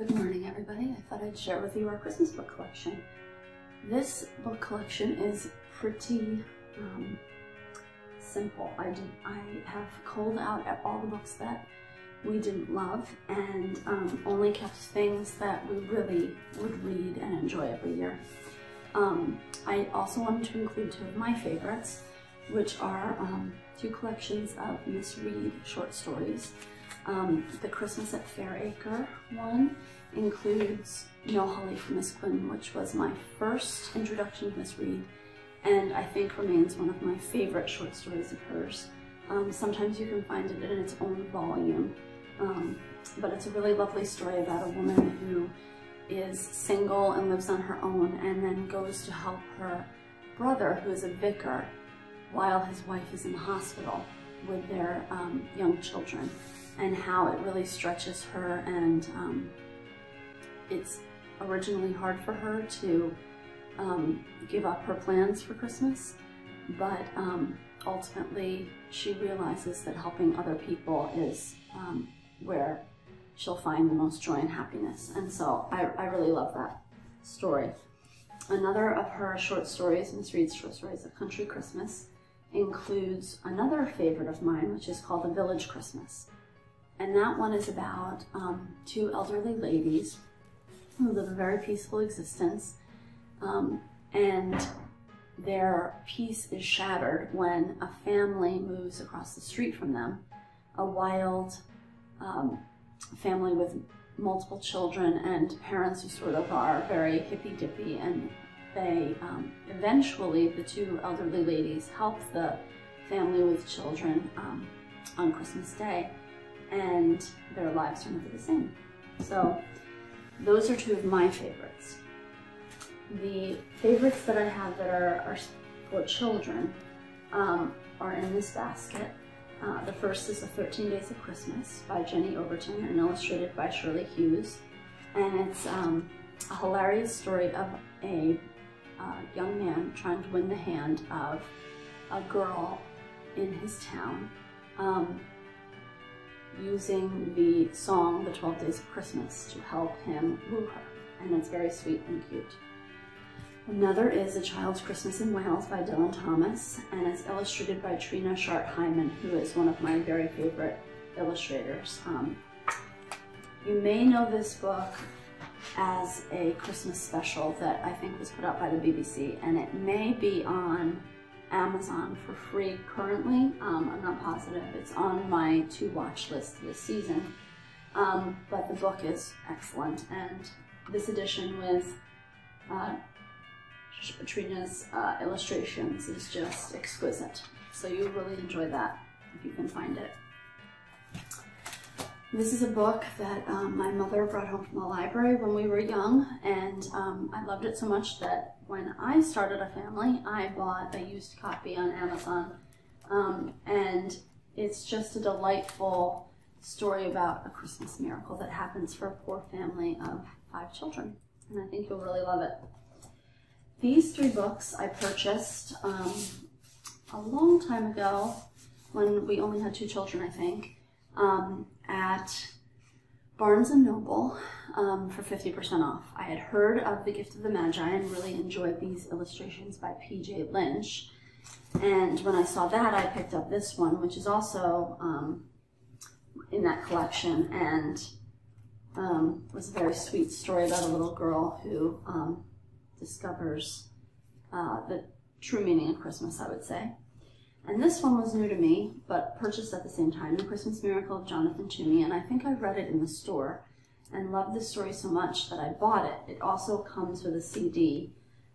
Good morning, everybody. I thought I'd share with you our Christmas book collection. This book collection is pretty um, simple. I did. I have culled out all the books that we didn't love and um, only kept things that we really would read and enjoy every year. Um, I also wanted to include two of my favorites, which are um, two collections of Miss Read short stories. Um, the Christmas at Fairacre one includes No Holly for Miss Quinn, which was my first introduction to Miss Read, and I think remains one of my favorite short stories of hers. Um, sometimes you can find it in its own volume, um, but it's a really lovely story about a woman who is single and lives on her own and then goes to help her brother, who is a vicar, while his wife is in the hospital with their um, young children and how it really stretches her and um, it's originally hard for her to um, give up her plans for Christmas, but um, ultimately she realizes that helping other people is um, where she'll find the most joy and happiness. And so I, I really love that story. Another of her short stories, Miss Read's short stories, A Country Christmas, includes another favorite of mine, which is called The Village Christmas. And that one is about um, two elderly ladies who live a very peaceful existence. Um, and their peace is shattered when a family moves across the street from them. A wild um, family with multiple children and parents who sort of are very hippy-dippy and they um, eventually, the two elderly ladies, help the family with children um, on Christmas Day and their lives are never the same. So those are two of my favorites. The favorites that I have that are, are for children um, are in this basket. Uh, the first is The 13 Days of Christmas by Jenny Overton and illustrated by Shirley Hughes. And it's um, a hilarious story of a uh, young man trying to win the hand of a girl in his town um, using the song The 12 Days of Christmas to help him woo her. And it's very sweet and cute. Another is A Child's Christmas in Wales by Dylan Thomas, and it's illustrated by Trina Schart Hyman, who is one of my very favorite illustrators. Um, you may know this book as a Christmas special that I think was put out by the BBC, and it may be on Amazon for free currently. Um, I'm not positive. It's on my to-watch list this season. Um, but the book is excellent, and this edition with uh, Trina's uh, illustrations is just exquisite. So you'll really enjoy that if you can find it. This is a book that um, my mother brought home from the library when we were young, and um, I loved it so much that when I started a family, I bought a used copy on Amazon. Um, and it's just a delightful story about a Christmas miracle that happens for a poor family of five children. And I think you'll really love it. These three books I purchased um, a long time ago when we only had two children, I think um, at Barnes & Noble um, for 50% off. I had heard of The Gift of the Magi and really enjoyed these illustrations by P.J. Lynch. And when I saw that, I picked up this one, which is also um, in that collection and um, was a very sweet story about a little girl who um, discovers uh, the true meaning of Christmas, I would say. And this one was new to me, but purchased at the same time, The Christmas Miracle of Jonathan Toomey, and I think I read it in the store and loved the story so much that I bought it. It also comes with a CD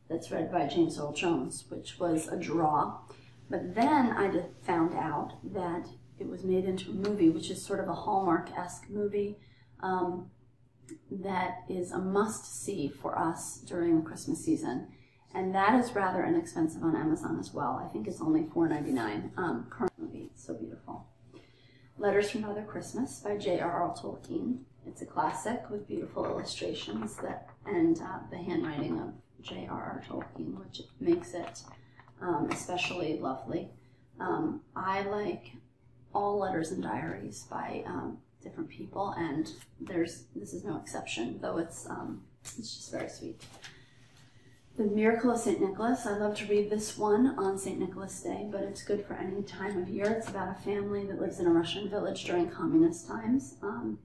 that's read by James Earl Jones, which was a draw. But then I found out that it was made into a movie, which is sort of a Hallmark-esque movie um, that is a must-see for us during the Christmas season. And that is rather inexpensive on Amazon as well. I think it's only $4.99 um, currently. It's so beautiful. Letters from Father Christmas by J.R.R. Tolkien. It's a classic with beautiful illustrations that and uh, the handwriting of J.R.R. Tolkien, which makes it um, especially lovely. Um, I like all letters and diaries by um, different people, and there's this is no exception, though it's um, it's just very sweet. The Miracle of St. Nicholas. I love to read this one on St. Nicholas Day, but it's good for any time of year. It's about a family that lives in a Russian village during communist times um,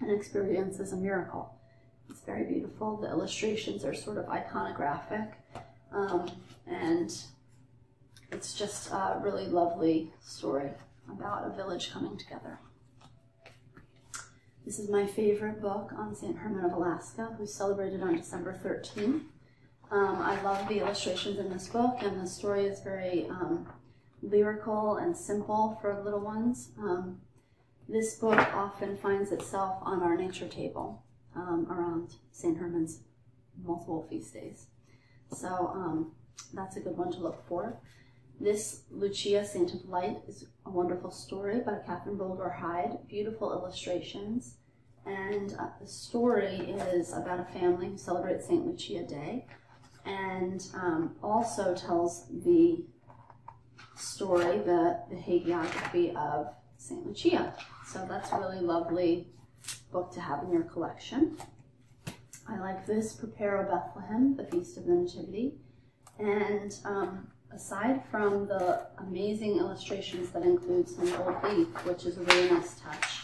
and experiences a miracle. It's very beautiful. The illustrations are sort of iconographic, um, and it's just a really lovely story about a village coming together. This is my favorite book on St. Herman of Alaska, who's celebrated on December 13th. Um, I love the illustrations in this book, and the story is very um, lyrical and simple for little ones. Um, this book often finds itself on our nature table um, around St. Herman's multiple feast days. So um, that's a good one to look for. This Lucia, Saint of Light, is a wonderful story by Katherine Bolger Hyde. Beautiful illustrations. And uh, the story is about a family who celebrates St. Lucia Day and um, also tells the story, the, the hagiography of St. Lucia. So that's a really lovely book to have in your collection. I like this, Prepare, O Bethlehem, the Feast of the Nativity. And um, aside from the amazing illustrations that include some gold leaf, which is a really nice touch,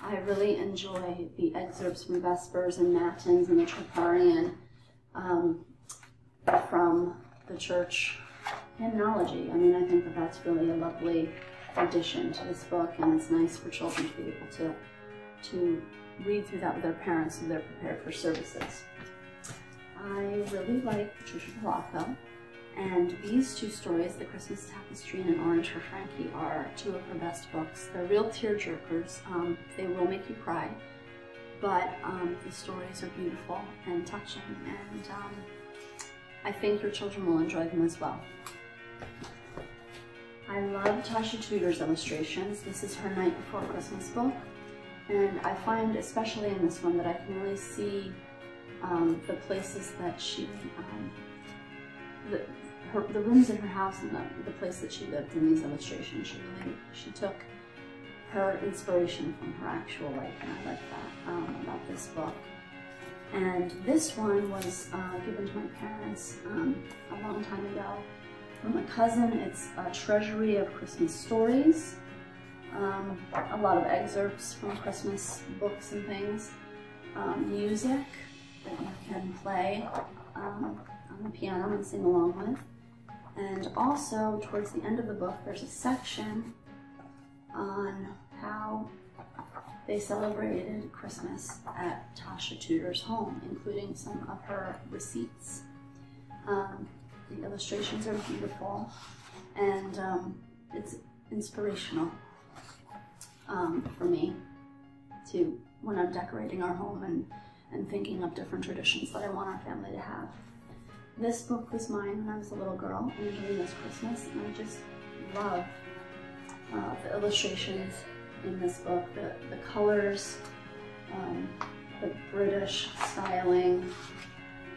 I really enjoy the excerpts from Vespers and Matins and the Troparion um, from the church hymnology. I mean, I think that that's really a lovely addition to this book, and it's nice for children to be able to to read through that with their parents so they're prepared for services. I really like Patricia Polacco, and these two stories, The Christmas Tapestry and An Orange for Frankie, are two of her best books. They're real tearjerkers. Um, they will make you cry, but um, the stories are beautiful and touching, and um, I think your children will enjoy them as well. I love Tasha Tudor's illustrations. This is her Night Before Christmas book. And I find, especially in this one, that I can really see um, the places that she, um, the, her, the rooms in her house and the, the place that she lived in these illustrations. She really, she took her inspiration from her actual life, and I like that um, about this book. And this one was uh, given to my parents um, a long time ago from a cousin. It's a treasury of Christmas stories um, a lot of excerpts from Christmas books and things, um, music that you can play um, on the piano and sing along with. And also, towards the end of the book, there's a section on how they celebrated Christmas at Tasha Tudor's home, including some of her receipts. Um, the illustrations are beautiful and um, it's inspirational um, for me to when I'm decorating our home and, and thinking of different traditions that I want our family to have. This book was mine when I was a little girl, Angelina's Christmas, and I just love uh, the illustrations in this book, the, the colors, um, the British styling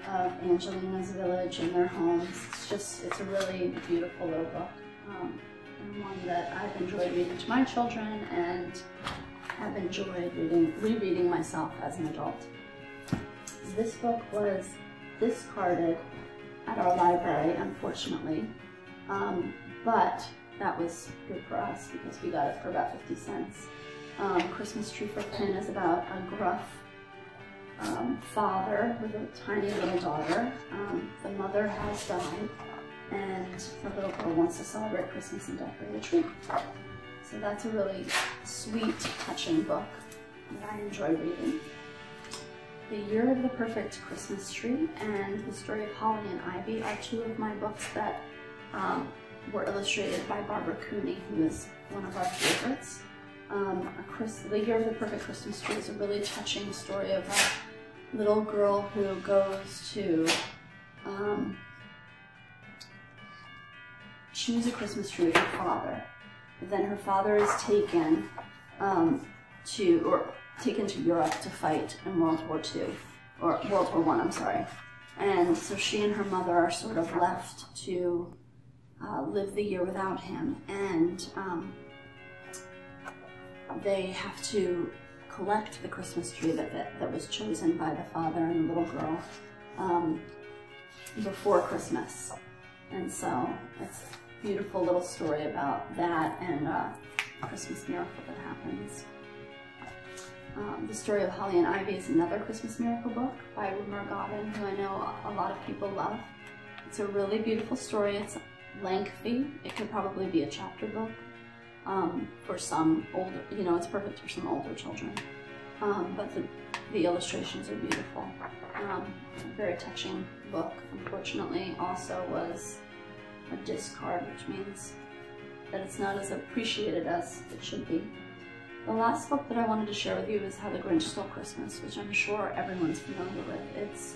of Angelina's village and their homes. It's just, it's a really beautiful little book. Um, and one that I've enjoyed reading to my children and have enjoyed reading, rereading myself as an adult. This book was discarded at our library, unfortunately, um, but that was good for us because we got it for about 50 cents. Um, Christmas Tree for Pyn is about a gruff um, father with a tiny little daughter. Um, the mother has died and the little girl wants to celebrate Christmas and decorate a tree. So that's a really sweet, touching book that I enjoy reading. The Year of the Perfect Christmas Tree and The Story of Holly and Ivy are two of my books that um, were illustrated by Barbara Cooney, who is one of our favorites. Um, Chris, the Year of the Perfect Christmas Tree is a really touching story of a little girl who goes to um, choose a Christmas tree with her father. Then her father is taken um, to, or taken to Europe to fight in World War II, or World War One, I'm sorry. And so she and her mother are sort of left to uh, live the year without him. And um, they have to collect the Christmas tree that, that, that was chosen by the father and the little girl um, before Christmas. And so it's a beautiful little story about that and uh, Christmas miracle that happens. Um, the Story of Holly and Ivy is another Christmas miracle book by Rumer Godden, who I know a lot of people love. It's a really beautiful story. It's lengthy. It could probably be a chapter book um, for some older, you know, it's perfect for some older children. Um, but the, the illustrations are beautiful. Um, very touching book, unfortunately, also was a discard, which means that it's not as appreciated as it should be. The last book that I wanted to share with you is How the Grinch Stole Christmas, which I'm sure everyone's familiar with. It's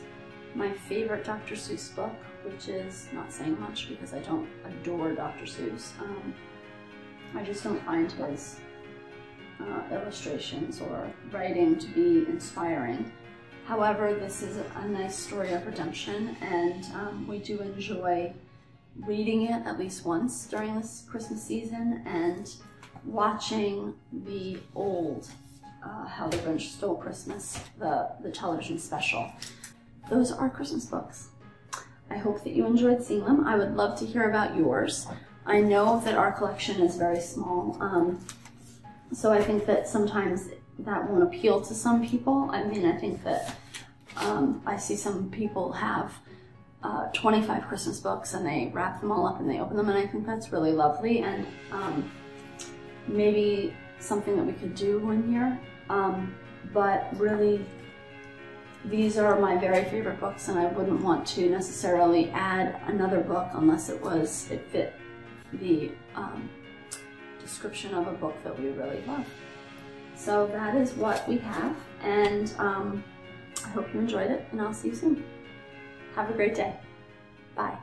my favorite Dr. Seuss book, which is not saying much because I don't adore Dr. Seuss. Um, I just don't find his uh, illustrations or writing to be inspiring. However, this is a nice story of redemption, and um, we do enjoy reading it at least once during this Christmas season and watching the old uh, How the Grinch Stole Christmas, the, the television special. Those are Christmas books. I hope that you enjoyed seeing them. I would love to hear about yours. I know that our collection is very small, um, so I think that sometimes that won't appeal to some people. I mean, I think that um, I see some people have uh, 25 Christmas books and they wrap them all up and they open them, and I think that's really lovely and um, maybe something that we could do in here. Um, but really, these are my very favorite books, and I wouldn't want to necessarily add another book unless it was it fit the um, description of a book that we really love. So that is what we have, and um, I hope you enjoyed it, and I'll see you soon. Have a great day. Bye.